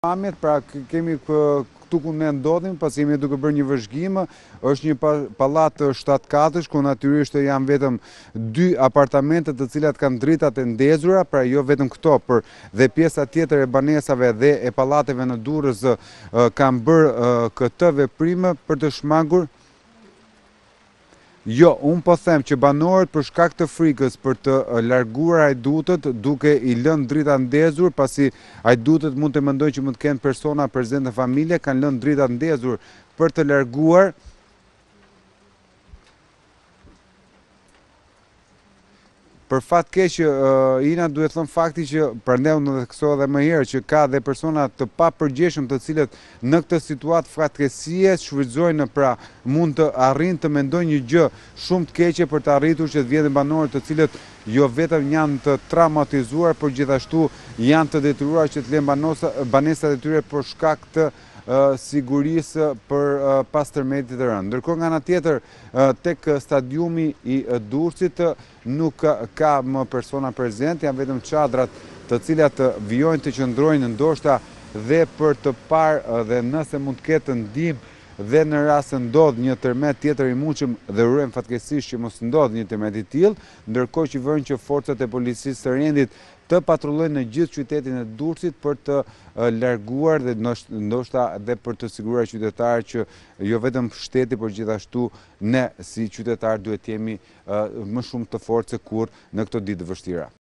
Pamjet, pra kemi këtu ku ne ndodhemi, pasi jemi duke bërë një vëzhgim, është një pallat 7 katësh, ku natyrisht janë vetëm dy apartamente të cilat kanë dritat e ndezura, pra jo vetëm këto, por dhe pjesa tjetër e banesave dhe e pallateve në Durrës kanë bërë këtë veprim për të shmangur Jo, unë po them që banorët për shkak të frikës për të larguar hajdutët, duke i lënë dritat ndezur, pasi hajdutët mund të mendojnë që mund të kenë persona prezent në familje, kanë lënë dritat ndezur për të larguar. Për fat të keq Ina duhet thënë fakti që prandaj unë e theksoj edhe një herë që ka dhe persona të papërgjegjshëm të cilët në këtë situatë fatkeqësie e shfrytëzojnë pra mund të arrijnë të mendojnë një gjë shumë të keqe për të arritur që të vjedhin banorët të cilët jo vetëm janë të traumatizuar por gjithashtu janë të detyruar që të lënë banesat e tyre për shkak të sigurisë për pas tërmetit të rëndë. Ndërkohë nga ana tjetër Tek stadiumi i Durrësit nuk ka më persona prezentë, janë vetëm çadrat të cilat vijojnë të qëndrojnë ndoshta dhe për të parë dhe nëse mund të ketë ndihmë dhe në rast ndodh një tërmet tjetër i mundshëm dhe urojmë fatkeqësisht që mos ndodhë një tërmet i tillë, ndërkohë që vijojnë që forcat e Policisë së Rendit të patrullojnë në gjithë qytetin e Durrësit për të larguar dhe ndoshta dhe për të siguruar qytetarët që Jo vetëm shteti, por gjithashtu ne si qytetarë duhet të jemi më shumë të fortë se kurrë në këto ditë të vështira.